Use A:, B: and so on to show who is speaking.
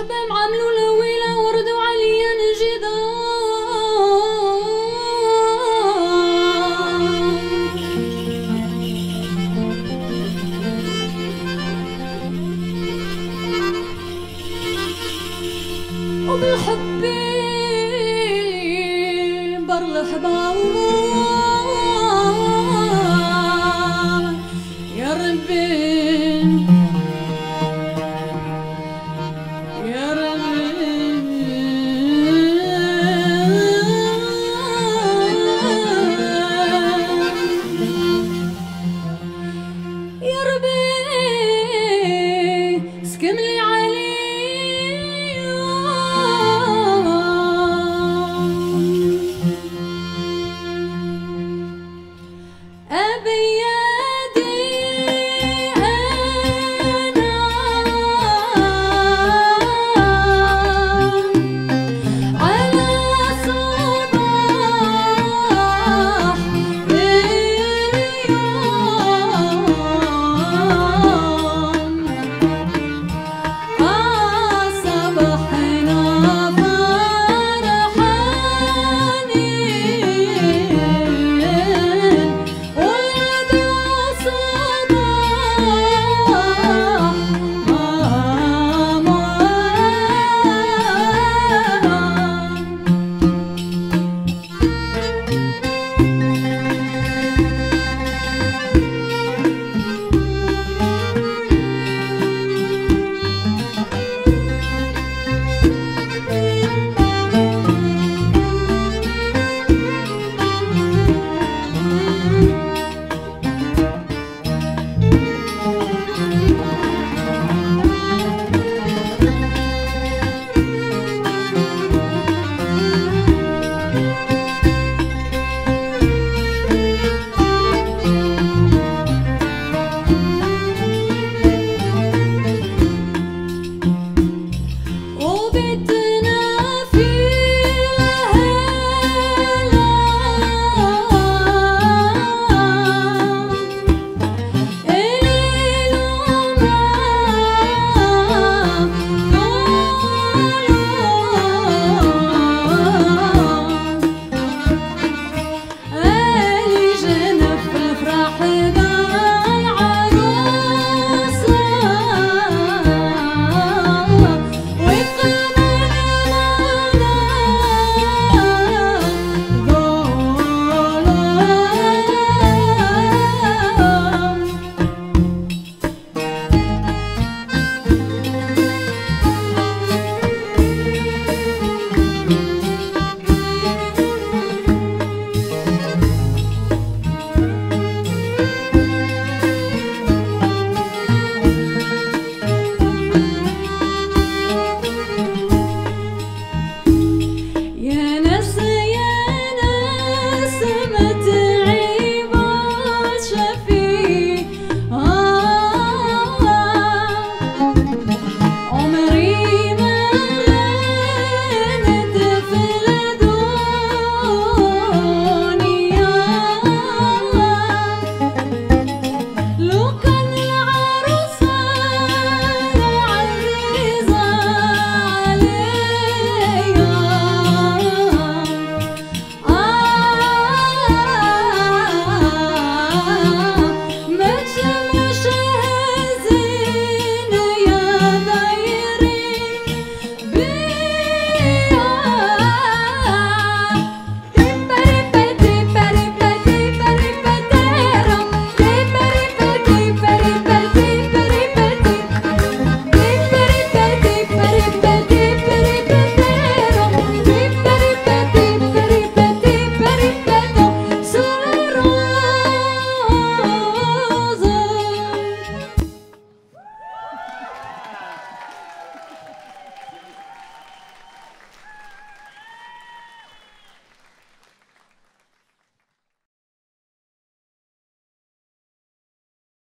A: الأحباب عملوا الهويلة وردوا عليا نجدا. وبالحب بر الحباب يربي